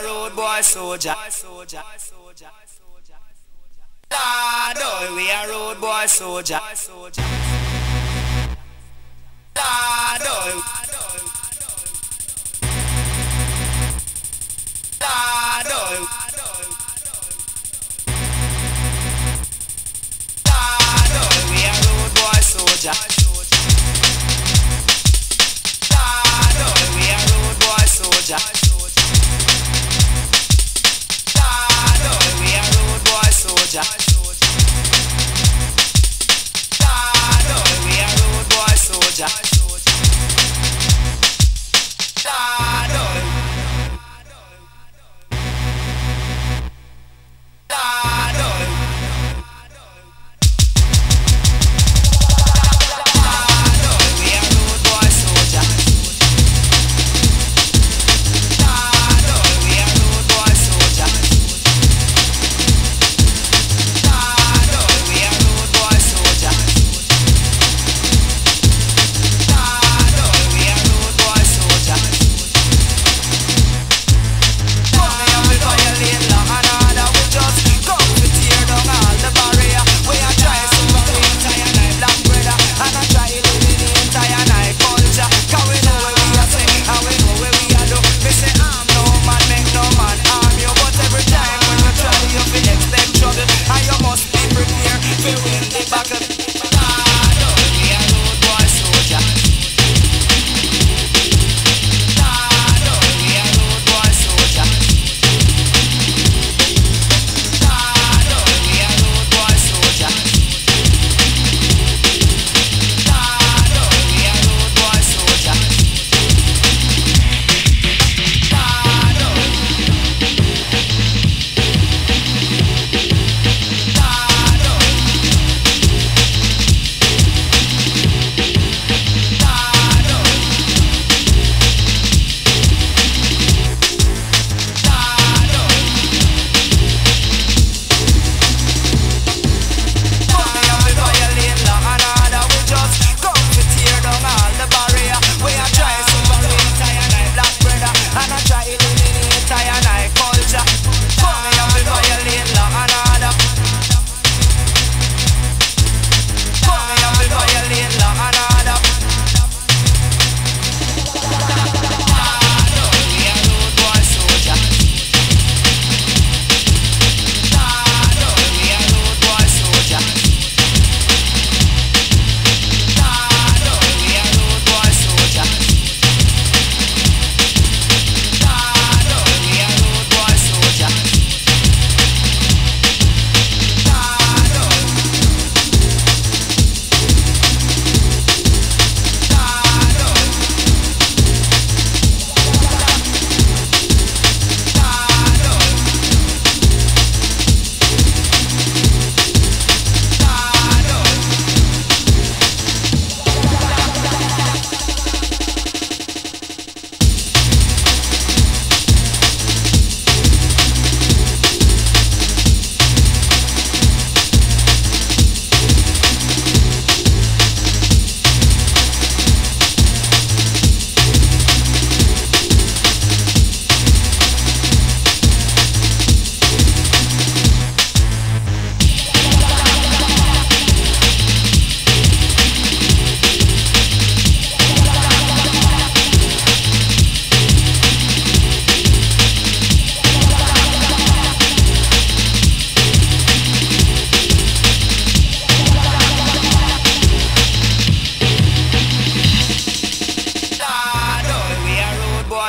a rude boy soldier. Lord, oh, we a rude boy soldier. Lord, oh. Lord, oh. Lord, oh, we a road soldier.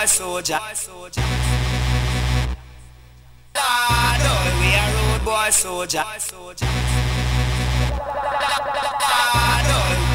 boy soldier. Ah, Lord, oh, we a rude boy soldier. Ah, Lord, oh,